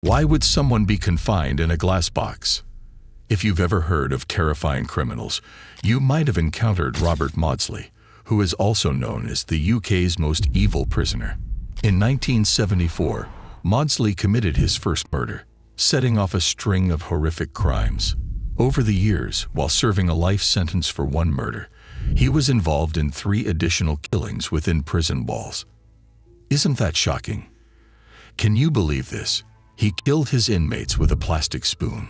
Why would someone be confined in a glass box? If you've ever heard of terrifying criminals, you might have encountered Robert Maudsley, who is also known as the UK's most evil prisoner. In 1974, Maudsley committed his first murder, setting off a string of horrific crimes. Over the years, while serving a life sentence for one murder, he was involved in three additional killings within prison walls. Isn't that shocking? Can you believe this? He killed his inmates with a plastic spoon.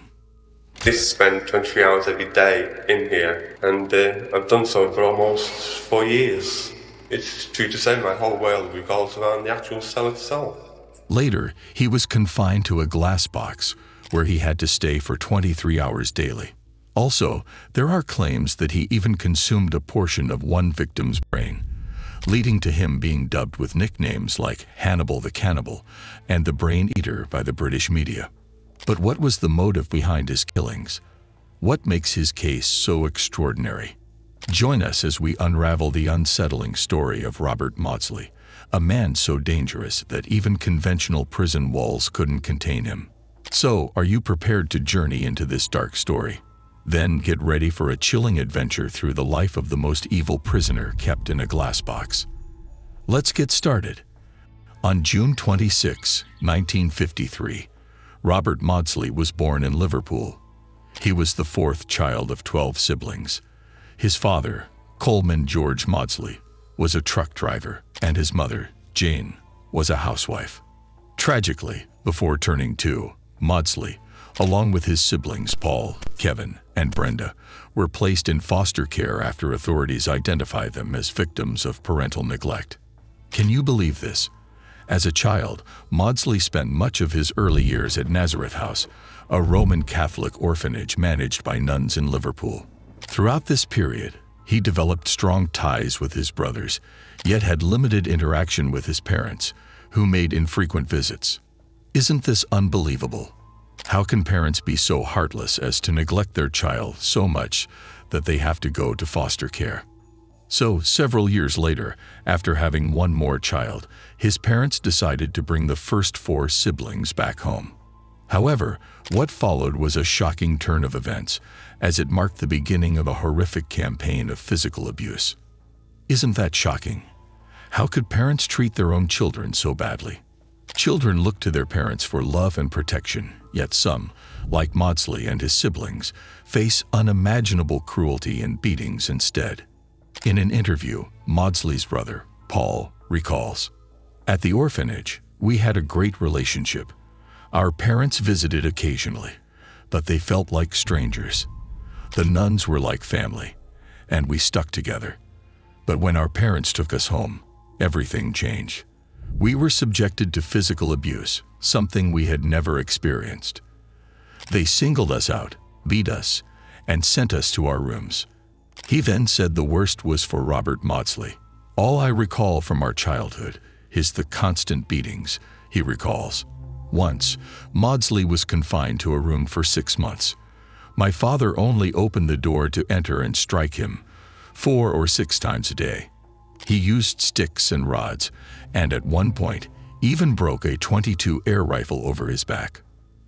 This spent 20 hours every day in here, and uh, I've done so for almost four years. It's true to say my whole world revolves around the actual cell itself. Later, he was confined to a glass box where he had to stay for 23 hours daily. Also, there are claims that he even consumed a portion of one victim's brain, leading to him being dubbed with nicknames like Hannibal the Cannibal and the Brain Eater by the British media. But what was the motive behind his killings? What makes his case so extraordinary? Join us as we unravel the unsettling story of Robert Maudsley, a man so dangerous that even conventional prison walls couldn't contain him. So, are you prepared to journey into this dark story? Then get ready for a chilling adventure through the life of the most evil prisoner kept in a glass box. Let's get started. On June 26, 1953, Robert Maudsley was born in Liverpool. He was the fourth child of 12 siblings. His father, Coleman George Maudsley, was a truck driver, and his mother, Jane, was a housewife. Tragically, before turning two, Maudsley, along with his siblings Paul, Kevin, and Brenda, were placed in foster care after authorities identified them as victims of parental neglect. Can you believe this? As a child, Maudsley spent much of his early years at Nazareth House, a Roman Catholic orphanage managed by nuns in Liverpool. Throughout this period, he developed strong ties with his brothers, yet had limited interaction with his parents, who made infrequent visits. Isn't this unbelievable? How can parents be so heartless as to neglect their child so much that they have to go to foster care? So, several years later, after having one more child, his parents decided to bring the first four siblings back home. However, what followed was a shocking turn of events, as it marked the beginning of a horrific campaign of physical abuse. Isn't that shocking? How could parents treat their own children so badly? Children look to their parents for love and protection, yet some, like Maudsley and his siblings, face unimaginable cruelty and beatings instead. In an interview, Maudsley's brother, Paul, recalls, At the orphanage, we had a great relationship. Our parents visited occasionally, but they felt like strangers. The nuns were like family, and we stuck together. But when our parents took us home, everything changed. We were subjected to physical abuse, something we had never experienced. They singled us out, beat us, and sent us to our rooms. He then said the worst was for Robert Maudsley. All I recall from our childhood is the constant beatings, he recalls. Once, Maudsley was confined to a room for six months. My father only opened the door to enter and strike him, four or six times a day. He used sticks and rods, and at one point, even broke a 22 air rifle over his back.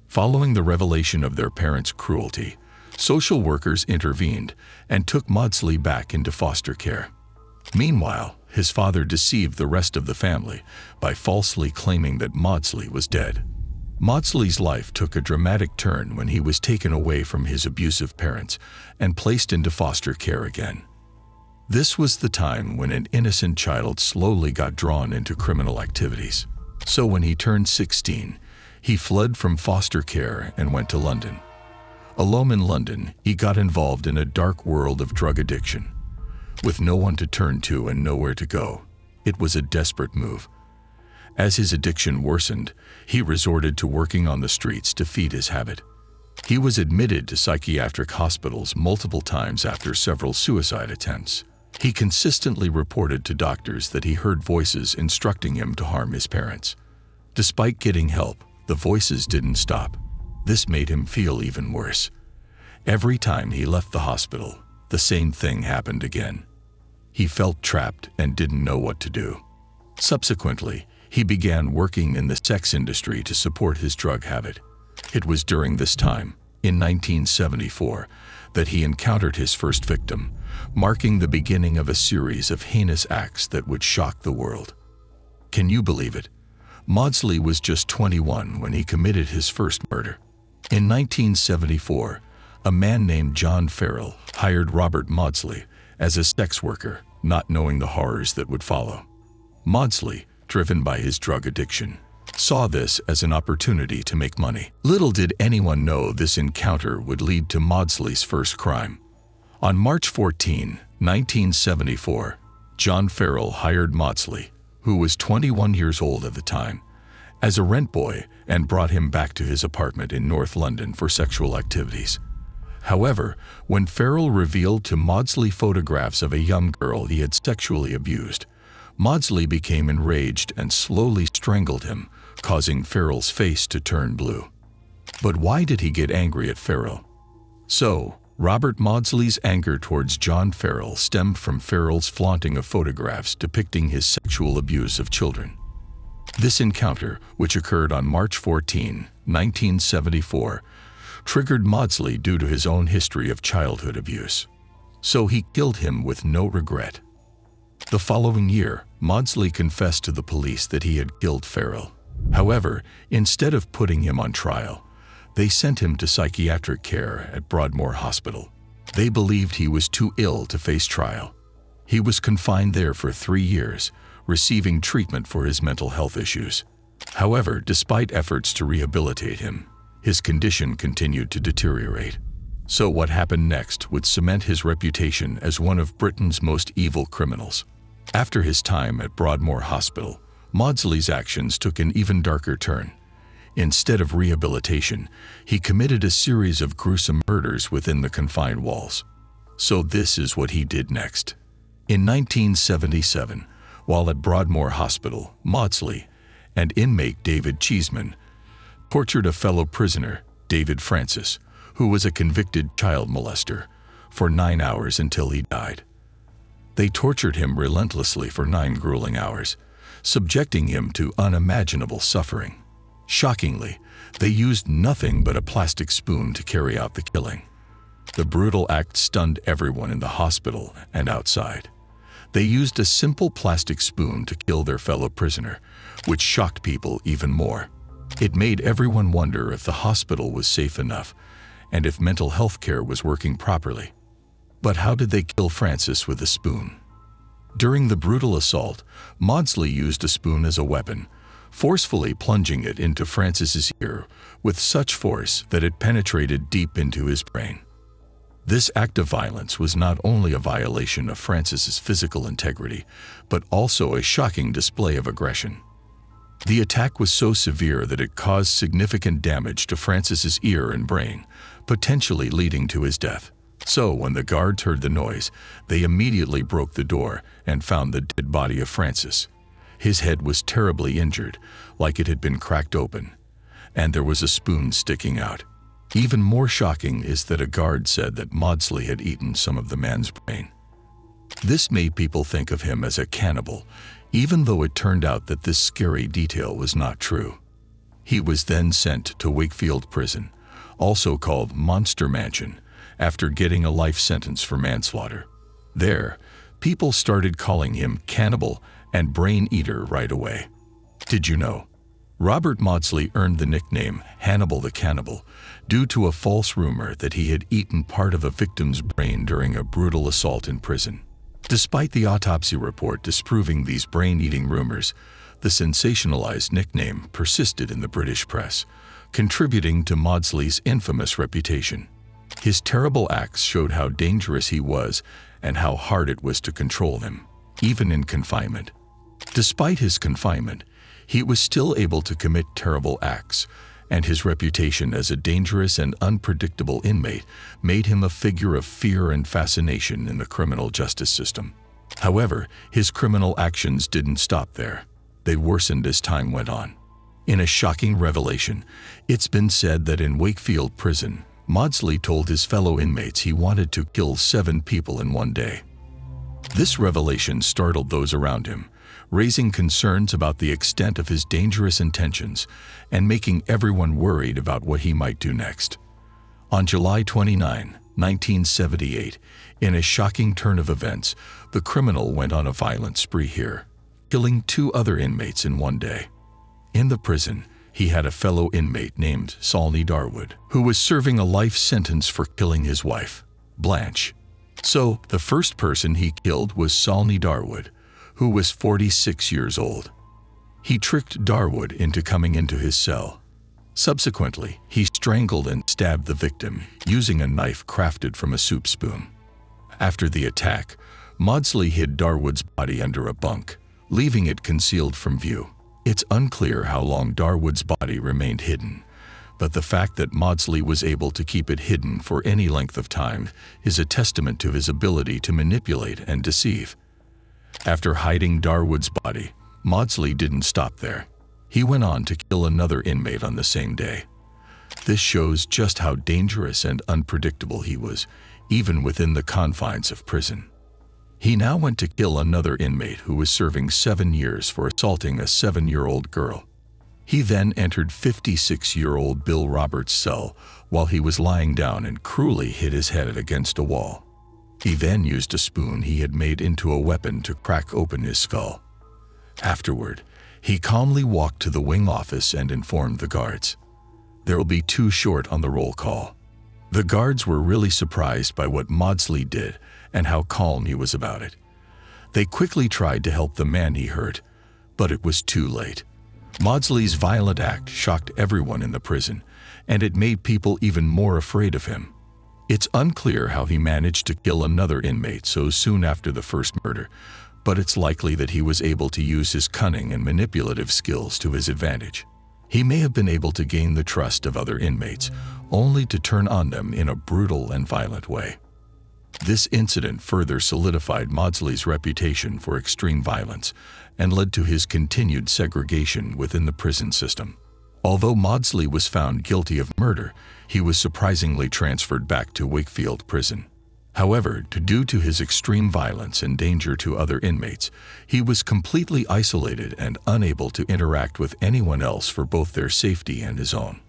Following the revelation of their parents' cruelty, social workers intervened and took Maudsley back into foster care. Meanwhile, his father deceived the rest of the family by falsely claiming that Maudsley was dead. Maudsley's life took a dramatic turn when he was taken away from his abusive parents and placed into foster care again. This was the time when an innocent child slowly got drawn into criminal activities. So when he turned 16, he fled from foster care and went to London. Alone in London, he got involved in a dark world of drug addiction. With no one to turn to and nowhere to go, it was a desperate move. As his addiction worsened, he resorted to working on the streets to feed his habit. He was admitted to psychiatric hospitals multiple times after several suicide attempts. He consistently reported to doctors that he heard voices instructing him to harm his parents. Despite getting help, the voices didn't stop. This made him feel even worse. Every time he left the hospital, the same thing happened again. He felt trapped and didn't know what to do. Subsequently, He began working in the sex industry to support his drug habit. It was during this time, in 1974, that he encountered his first victim, marking the beginning of a series of heinous acts that would shock the world. Can you believe it? Maudsley was just 21 when he committed his first murder. In 1974, a man named John Farrell hired Robert Maudsley as a sex worker, not knowing the horrors that would follow. Maudsley, driven by his drug addiction, saw this as an opportunity to make money. Little did anyone know this encounter would lead to Maudsley's first crime. On March 14, 1974, John Farrell hired Maudsley, who was 21 years old at the time, as a rent boy and brought him back to his apartment in North London for sexual activities. However, when Farrell revealed to Maudsley photographs of a young girl he had sexually abused, Maudsley became enraged and slowly strangled him, causing Farrell's face to turn blue. But why did he get angry at Farrell? So, Robert Maudsley's anger towards John Farrell stemmed from Farrell's flaunting of photographs depicting his sexual abuse of children. This encounter, which occurred on March 14, 1974, triggered Maudsley due to his own history of childhood abuse. So he killed him with no regret. The following year, Maudsley confessed to the police that he had killed Farrell. However, instead of putting him on trial, they sent him to psychiatric care at Broadmoor Hospital. They believed he was too ill to face trial. He was confined there for three years, receiving treatment for his mental health issues. However, despite efforts to rehabilitate him, his condition continued to deteriorate. So what happened next would cement his reputation as one of Britain's most evil criminals. After his time at Broadmoor Hospital, Maudsley's actions took an even darker turn. Instead of rehabilitation, he committed a series of gruesome murders within the confined walls. So this is what he did next. In 1977, while at Broadmoor Hospital, Maudsley and inmate David Cheeseman tortured a fellow prisoner, David Francis, who was a convicted child molester, for nine hours until he died. They tortured him relentlessly for nine grueling hours, subjecting him to unimaginable suffering. Shockingly, they used nothing but a plastic spoon to carry out the killing. The brutal act stunned everyone in the hospital and outside. They used a simple plastic spoon to kill their fellow prisoner, which shocked people even more. It made everyone wonder if the hospital was safe enough and if mental health care was working properly. But how did they kill Francis with a spoon? During the brutal assault, Maudsley used a spoon as a weapon, forcefully plunging it into Francis's ear with such force that it penetrated deep into his brain. This act of violence was not only a violation of Francis's physical integrity, but also a shocking display of aggression. The attack was so severe that it caused significant damage to Francis's ear and brain, potentially leading to his death. So, when the guards heard the noise, they immediately broke the door and found the dead body of Francis. His head was terribly injured, like it had been cracked open, and there was a spoon sticking out. Even more shocking is that a guard said that Maudsley had eaten some of the man's brain. This made people think of him as a cannibal, even though it turned out that this scary detail was not true. He was then sent to Wakefield Prison, also called Monster Mansion, after getting a life sentence for manslaughter. There, people started calling him cannibal and brain eater right away. Did you know? Robert Maudsley earned the nickname Hannibal the Cannibal due to a false rumor that he had eaten part of a victim's brain during a brutal assault in prison. Despite the autopsy report disproving these brain-eating rumors, the sensationalized nickname persisted in the British press, contributing to Maudsley's infamous reputation. His terrible acts showed how dangerous he was and how hard it was to control him, even in confinement. Despite his confinement, he was still able to commit terrible acts, and his reputation as a dangerous and unpredictable inmate made him a figure of fear and fascination in the criminal justice system. However, his criminal actions didn't stop there. They worsened as time went on. In a shocking revelation, it's been said that in Wakefield Prison, Maudsley told his fellow inmates he wanted to kill seven people in one day. This revelation startled those around him, raising concerns about the extent of his dangerous intentions and making everyone worried about what he might do next. On July 29, 1978, in a shocking turn of events, the criminal went on a violent spree here, killing two other inmates in one day. In the prison, he had a fellow inmate named Salney Darwood, who was serving a life sentence for killing his wife, Blanche. So, the first person he killed was Salney Darwood, who was 46 years old. He tricked Darwood into coming into his cell. Subsequently, he strangled and stabbed the victim using a knife crafted from a soup spoon. After the attack, Maudsley hid Darwood's body under a bunk, leaving it concealed from view. It's unclear how long Darwood's body remained hidden, but the fact that Maudsley was able to keep it hidden for any length of time is a testament to his ability to manipulate and deceive. After hiding Darwood's body, Maudsley didn't stop there. He went on to kill another inmate on the same day. This shows just how dangerous and unpredictable he was, even within the confines of prison. He now went to kill another inmate who was serving seven years for assaulting a seven-year-old girl. He then entered 56-year-old Bill Roberts' cell while he was lying down and cruelly hit his head against a wall. He then used a spoon he had made into a weapon to crack open his skull. Afterward, he calmly walked to the wing office and informed the guards. There will be two short on the roll call. The guards were really surprised by what Maudsley did and how calm he was about it. They quickly tried to help the man he hurt, but it was too late. Maudsley's violent act shocked everyone in the prison, and it made people even more afraid of him. It's unclear how he managed to kill another inmate so soon after the first murder, but it's likely that he was able to use his cunning and manipulative skills to his advantage. He may have been able to gain the trust of other inmates, only to turn on them in a brutal and violent way. This incident further solidified Maudsley's reputation for extreme violence and led to his continued segregation within the prison system. Although Maudsley was found guilty of murder, he was surprisingly transferred back to Wakefield Prison. However, due to his extreme violence and danger to other inmates, he was completely isolated and unable to interact with anyone else for both their safety and his own.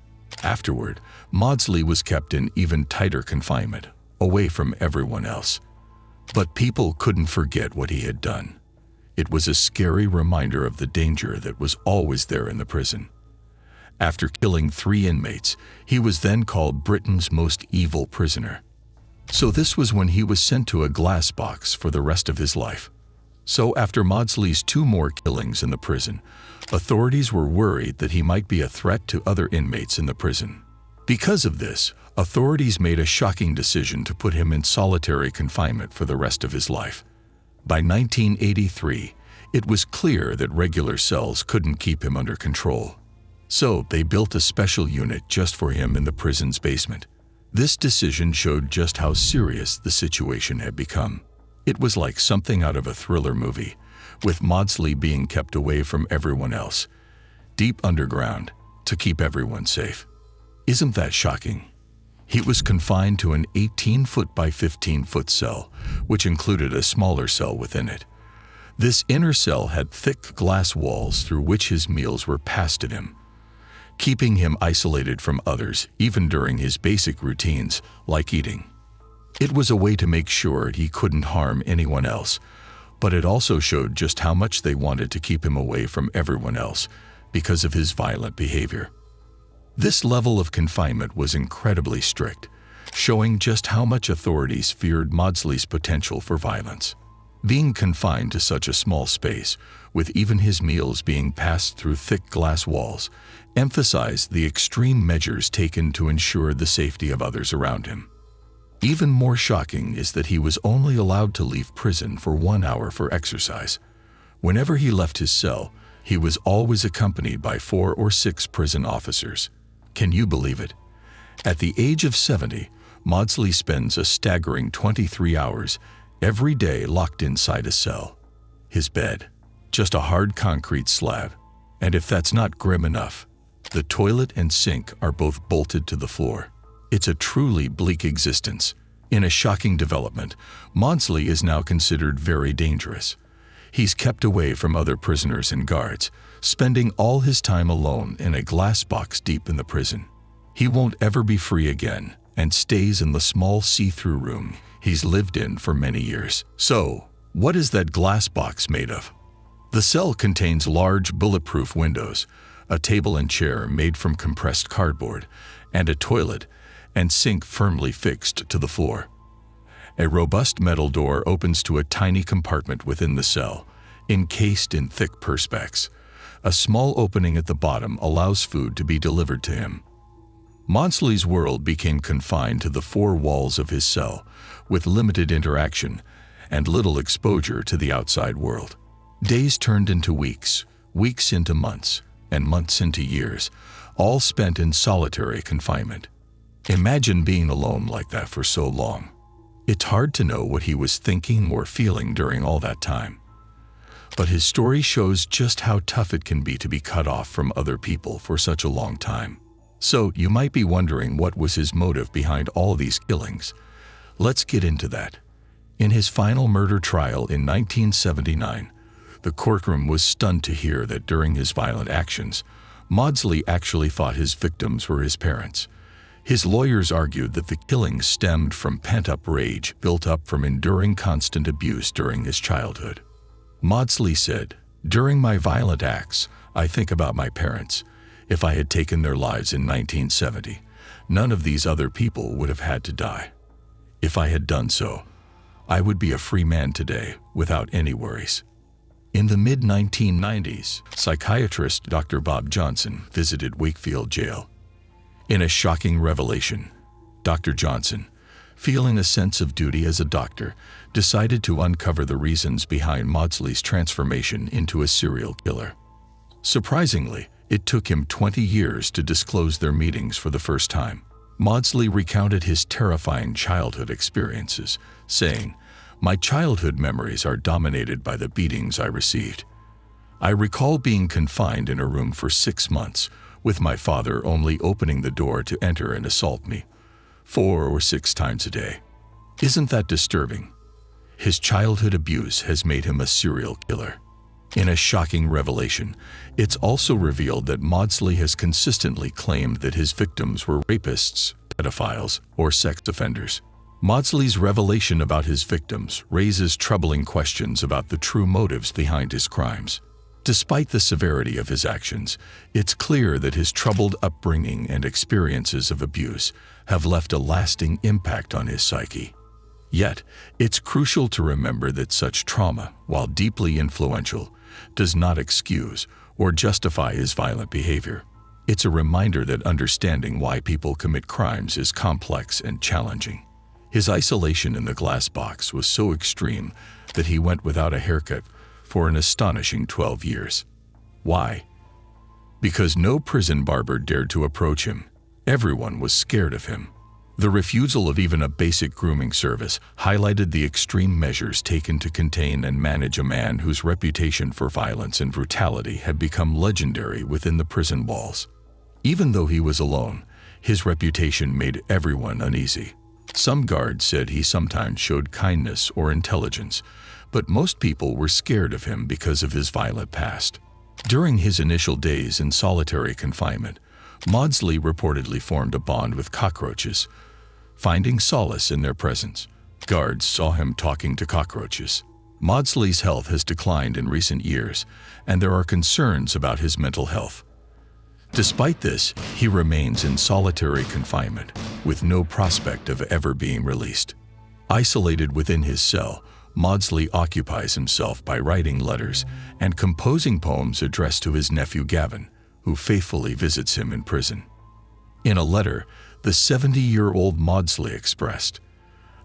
Afterward, Maudsley was kept in even tighter confinement, away from everyone else. But people couldn't forget what he had done. It was a scary reminder of the danger that was always there in the prison. After killing three inmates, he was then called Britain's most evil prisoner. So this was when he was sent to a glass box for the rest of his life. So after Maudsley's two more killings in the prison, authorities were worried that he might be a threat to other inmates in the prison. Because of this, authorities made a shocking decision to put him in solitary confinement for the rest of his life. By 1983, it was clear that regular cells couldn't keep him under control. So they built a special unit just for him in the prison's basement. This decision showed just how serious the situation had become. It was like something out of a thriller movie, with Maudsley being kept away from everyone else, deep underground, to keep everyone safe. Isn't that shocking? He was confined to an 18 foot by 15 foot cell, which included a smaller cell within it. This inner cell had thick glass walls through which his meals were passed to him, keeping him isolated from others even during his basic routines like eating. It was a way to make sure he couldn't harm anyone else, but it also showed just how much they wanted to keep him away from everyone else because of his violent behavior. This level of confinement was incredibly strict, showing just how much authorities feared Maudsley's potential for violence. Being confined to such a small space, with even his meals being passed through thick glass walls, emphasized the extreme measures taken to ensure the safety of others around him. Even more shocking is that he was only allowed to leave prison for one hour for exercise. Whenever he left his cell, he was always accompanied by four or six prison officers. Can you believe it? At the age of 70, Maudsley spends a staggering 23 hours every day locked inside a cell. His bed, just a hard concrete slab. And if that's not grim enough, the toilet and sink are both bolted to the floor. It's a truly bleak existence. In a shocking development, Maudsley is now considered very dangerous. He's kept away from other prisoners and guards, spending all his time alone in a glass box deep in the prison. He won't ever be free again and stays in the small see-through room he's lived in for many years. So, what is that glass box made of? The cell contains large bulletproof windows, a table and chair made from compressed cardboard, and a toilet and sink firmly fixed to the floor. A robust metal door opens to a tiny compartment within the cell, encased in thick perspex. A small opening at the bottom allows food to be delivered to him. Maudsley's world became confined to the four walls of his cell, with limited interaction and little exposure to the outside world. Days turned into weeks, weeks into months, and months into years, all spent in solitary confinement. Imagine being alone like that for so long. It's hard to know what he was thinking or feeling during all that time. But his story shows just how tough it can be to be cut off from other people for such a long time. So you might be wondering what was his motive behind all these killings. Let's get into that. In his final murder trial in 1979, the courtroom was stunned to hear that during his violent actions, Maudsley actually thought his victims were his parents. His lawyers argued that the killings stemmed from pent-up rage built up from enduring constant abuse during his childhood. Maudsley said, During my violent acts, I think about my parents. If I had taken their lives in 1970, none of these other people would have had to die. If I had done so, I would be a free man today without any worries. In the mid-1990s, psychiatrist Dr. Bob Johnson visited Wakefield Jail in a shocking revelation, Dr. Johnson, feeling a sense of duty as a doctor, decided to uncover the reasons behind Maudsley's transformation into a serial killer. Surprisingly, it took him 20 years to disclose their meetings for the first time. Maudsley recounted his terrifying childhood experiences, saying, My childhood memories are dominated by the beatings I received. I recall being confined in a room for six months, with my father only opening the door to enter and assault me, four or six times a day. Isn't that disturbing? His childhood abuse has made him a serial killer. In a shocking revelation, it's also revealed that Maudsley has consistently claimed that his victims were rapists, pedophiles, or sex offenders. Maudsley's revelation about his victims raises troubling questions about the true motives behind his crimes. Despite the severity of his actions, it's clear that his troubled upbringing and experiences of abuse have left a lasting impact on his psyche. Yet, it's crucial to remember that such trauma, while deeply influential, does not excuse or justify his violent behavior. It's a reminder that understanding why people commit crimes is complex and challenging. His isolation in the glass box was so extreme that he went without a haircut for an astonishing 12 years. Why? Because no prison barber dared to approach him. Everyone was scared of him. The refusal of even a basic grooming service highlighted the extreme measures taken to contain and manage a man whose reputation for violence and brutality had become legendary within the prison walls. Even though he was alone, his reputation made everyone uneasy. Some guards said he sometimes showed kindness or intelligence, but most people were scared of him because of his violent past. During his initial days in solitary confinement, Maudsley reportedly formed a bond with cockroaches, finding solace in their presence. Guards saw him talking to cockroaches. Maudsley's health has declined in recent years, and there are concerns about his mental health. Despite this, he remains in solitary confinement, with no prospect of ever being released. Isolated within his cell, Maudsley occupies himself by writing letters and composing poems addressed to his nephew Gavin, who faithfully visits him in prison. In a letter, the 70-year-old Maudsley expressed,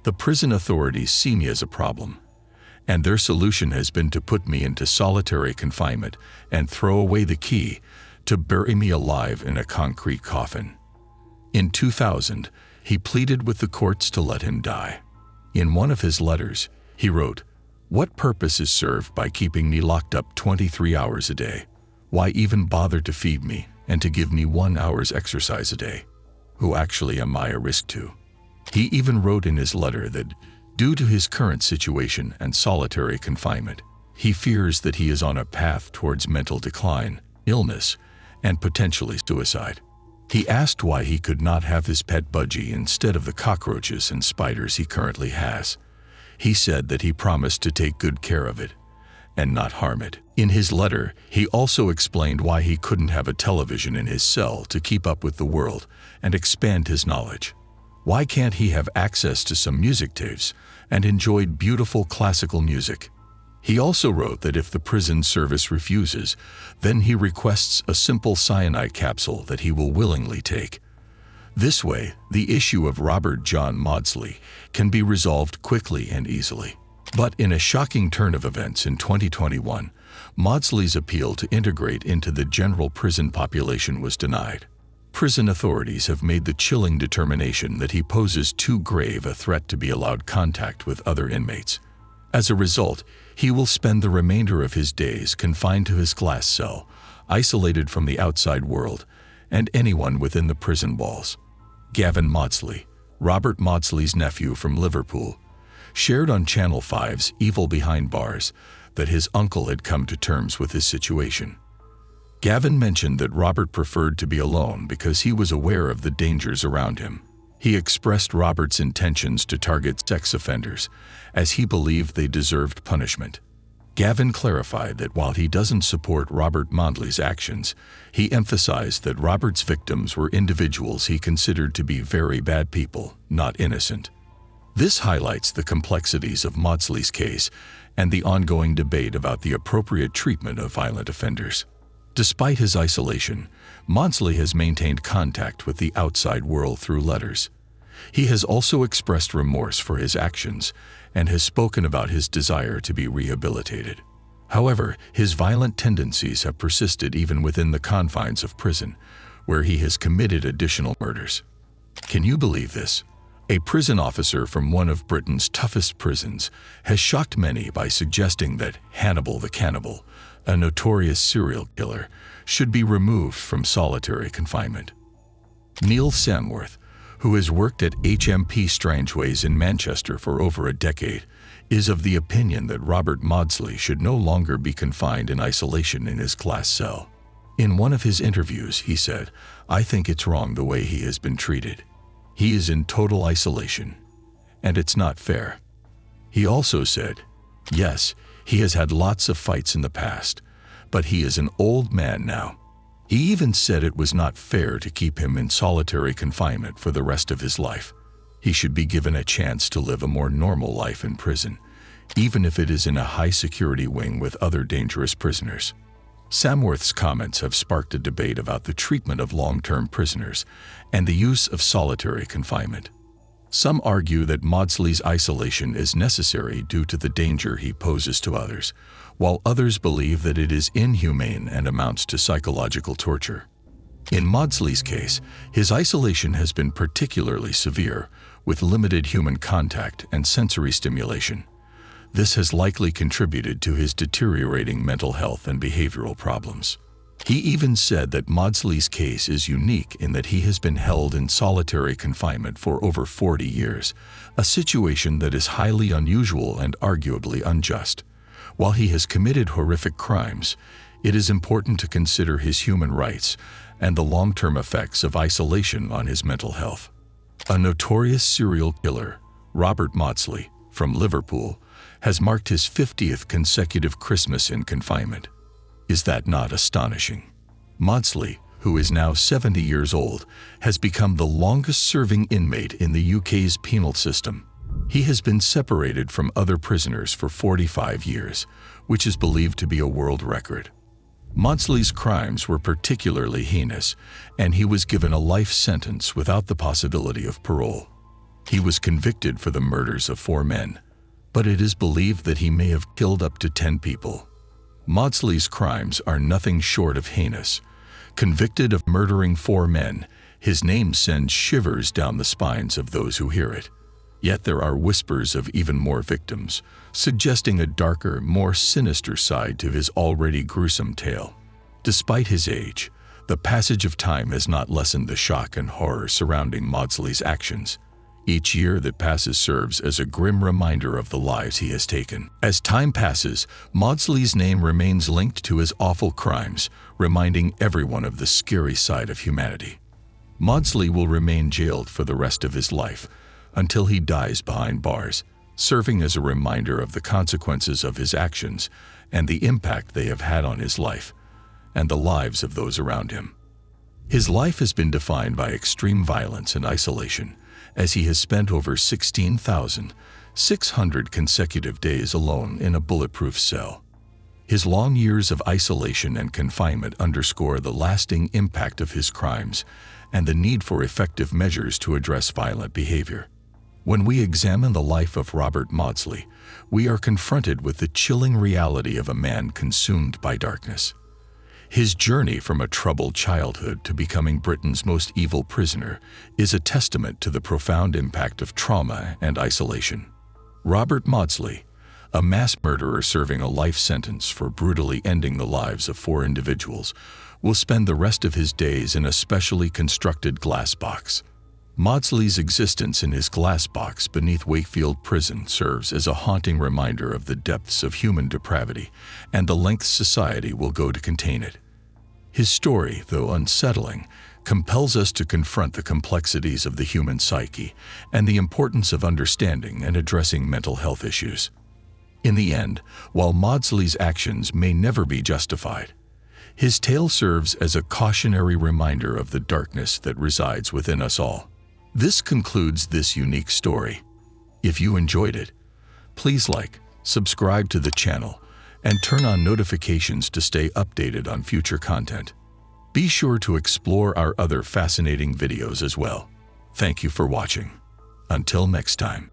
The prison authorities see me as a problem, and their solution has been to put me into solitary confinement and throw away the key to bury me alive in a concrete coffin. In 2000, he pleaded with the courts to let him die. In one of his letters, he wrote, What purpose is served by keeping me locked up 23 hours a day? Why even bother to feed me and to give me one hour's exercise a day? Who actually am I a risk to? He even wrote in his letter that, due to his current situation and solitary confinement, He fears that he is on a path towards mental decline, illness, and potentially suicide. He asked why he could not have his pet budgie instead of the cockroaches and spiders he currently has. He said that he promised to take good care of it and not harm it. In his letter, he also explained why he couldn't have a television in his cell to keep up with the world and expand his knowledge. Why can't he have access to some music tapes and enjoyed beautiful classical music? He also wrote that if the prison service refuses, then he requests a simple cyanide capsule that he will willingly take. This way, the issue of Robert John Maudsley can be resolved quickly and easily. But in a shocking turn of events in 2021, Maudsley's appeal to integrate into the general prison population was denied. Prison authorities have made the chilling determination that he poses too grave a threat to be allowed contact with other inmates. As a result, he will spend the remainder of his days confined to his glass cell, isolated from the outside world and anyone within the prison walls. Gavin Maudsley, Robert Maudsley's nephew from Liverpool, shared on Channel 5's Evil Behind Bars that his uncle had come to terms with his situation. Gavin mentioned that Robert preferred to be alone because he was aware of the dangers around him. He expressed Robert's intentions to target sex offenders, as he believed they deserved punishment. Gavin clarified that while he doesn't support Robert Maudsley's actions, he emphasized that Robert's victims were individuals he considered to be very bad people, not innocent. This highlights the complexities of Maudsley's case and the ongoing debate about the appropriate treatment of violent offenders. Despite his isolation, Maudsley has maintained contact with the outside world through letters. He has also expressed remorse for his actions and has spoken about his desire to be rehabilitated. However, his violent tendencies have persisted even within the confines of prison, where he has committed additional murders. Can you believe this? A prison officer from one of Britain's toughest prisons has shocked many by suggesting that Hannibal the Cannibal, a notorious serial killer, should be removed from solitary confinement. Neil Samworth, who has worked at HMP Strangeways in Manchester for over a decade, is of the opinion that Robert Maudsley should no longer be confined in isolation in his glass cell. In one of his interviews, he said, I think it's wrong the way he has been treated. He is in total isolation, and it's not fair. He also said, yes, he has had lots of fights in the past, but he is an old man now. He even said it was not fair to keep him in solitary confinement for the rest of his life. He should be given a chance to live a more normal life in prison, even if it is in a high-security wing with other dangerous prisoners. Samworth's comments have sparked a debate about the treatment of long-term prisoners and the use of solitary confinement. Some argue that Maudsley's isolation is necessary due to the danger he poses to others, while others believe that it is inhumane and amounts to psychological torture. In Maudsley's case, his isolation has been particularly severe, with limited human contact and sensory stimulation. This has likely contributed to his deteriorating mental health and behavioral problems. He even said that Maudsley's case is unique in that he has been held in solitary confinement for over 40 years, a situation that is highly unusual and arguably unjust. While he has committed horrific crimes, it is important to consider his human rights and the long-term effects of isolation on his mental health. A notorious serial killer, Robert Maudsley, from Liverpool, has marked his 50th consecutive Christmas in confinement. Is that not astonishing? Maudsley, who is now 70 years old, has become the longest-serving inmate in the UK's penal system. He has been separated from other prisoners for 45 years, which is believed to be a world record. Maudsley's crimes were particularly heinous, and he was given a life sentence without the possibility of parole. He was convicted for the murders of four men, but it is believed that he may have killed up to 10 people. Maudsley's crimes are nothing short of heinous. Convicted of murdering four men, his name sends shivers down the spines of those who hear it. Yet there are whispers of even more victims, suggesting a darker, more sinister side to his already gruesome tale. Despite his age, the passage of time has not lessened the shock and horror surrounding Maudsley's actions. Each year that passes serves as a grim reminder of the lives he has taken. As time passes, Maudsley's name remains linked to his awful crimes, reminding everyone of the scary side of humanity. Maudsley will remain jailed for the rest of his life, until he dies behind bars, serving as a reminder of the consequences of his actions and the impact they have had on his life and the lives of those around him. His life has been defined by extreme violence and isolation, as he has spent over 16,600 consecutive days alone in a bulletproof cell. His long years of isolation and confinement underscore the lasting impact of his crimes and the need for effective measures to address violent behavior. When we examine the life of Robert Maudsley, we are confronted with the chilling reality of a man consumed by darkness. His journey from a troubled childhood to becoming Britain's most evil prisoner is a testament to the profound impact of trauma and isolation. Robert Maudsley, a mass murderer serving a life sentence for brutally ending the lives of four individuals, will spend the rest of his days in a specially constructed glass box. Maudsley's existence in his glass box beneath Wakefield Prison serves as a haunting reminder of the depths of human depravity and the lengths society will go to contain it. His story, though unsettling, compels us to confront the complexities of the human psyche and the importance of understanding and addressing mental health issues. In the end, while Maudsley's actions may never be justified, his tale serves as a cautionary reminder of the darkness that resides within us all. This concludes this unique story. If you enjoyed it, please like, subscribe to the channel, and turn on notifications to stay updated on future content. Be sure to explore our other fascinating videos as well. Thank you for watching. Until next time.